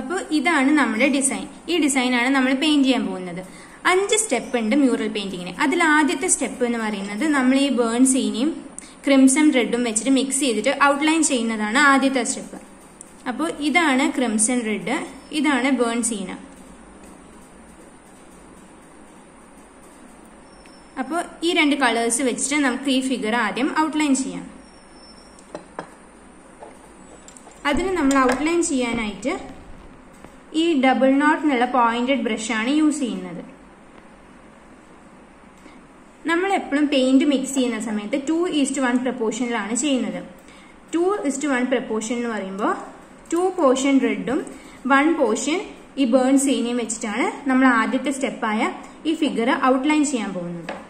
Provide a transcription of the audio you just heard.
അപ്പോൾ ഇതാണ് നമ്മുടെ ഡിസൈൻ ഈ ഡിസൈനാണ് നമ്മൾ പെയിന്റ് ചെയ്യാൻ പോകുന്നത്. അഞ്ച് സ്റ്റെപ്പ് ഉണ്ട് മ്യൂറൽ പെയിന്റിങ്ങിന് അതിൽ ആദ്യത്തെ സ്റ്റെപ്പ് എന്ന് പറയുന്നത് നമ്മൾ ഈ ബേൺ സീനിയും ക്രിംസം റെഡും വെച്ചിട്ട് മിക്സ് ചെയ്തിട്ട് ഔട്ട്ലൈൻ ചെയ്യുന്നതാണ് ആദ്യത്തെ സ്റ്റെപ്പ് അപ്പോൾ ഇതാണ് ക്രിംസൺ റെഡ് ഇതാണ് ബേൺ സീന അപ്പോൾ ഈ രണ്ട് കളേഴ്സ് വെച്ചിട്ട് നമുക്ക് ഈ ഫിഗർ ആദ്യം ഔട്ട്ലൈൻ ചെയ്യാം. അതിന് നമ്മൾ ഔട്ട്ലൈൻ ചെയ്യാനായിട്ട് ഈ ഡബിൾ നോട്ട് എന്നുള്ള പോയിന്റഡ് ആണ് യൂസ് ചെയ്യുന്നത്. നമ്മൾ എപ്പോഴും പെയിന്റ് മിക്സ് ചെയ്യുന്ന സമയത്ത് ടു ഈസ്റ്റ് വൺ പ്രപ്പോർഷനിലാണ് ചെയ്യുന്നത്. ടു ഇസ്റ്റ് വൺ പ്രപ്പോർഷൻ എന്ന് പറയുമ്പോൾ ടു പോർഷൻ റെഡും വൺ പോർഷൻ ഈ ബേൺ സീനിയും വെച്ചിട്ടാണ് നമ്മൾ ആദ്യത്തെ സ്റ്റെപ്പായ ഈ ഫിഗർ ഔട്ട്ലൈൻ ചെയ്യാൻ പോകുന്നത്.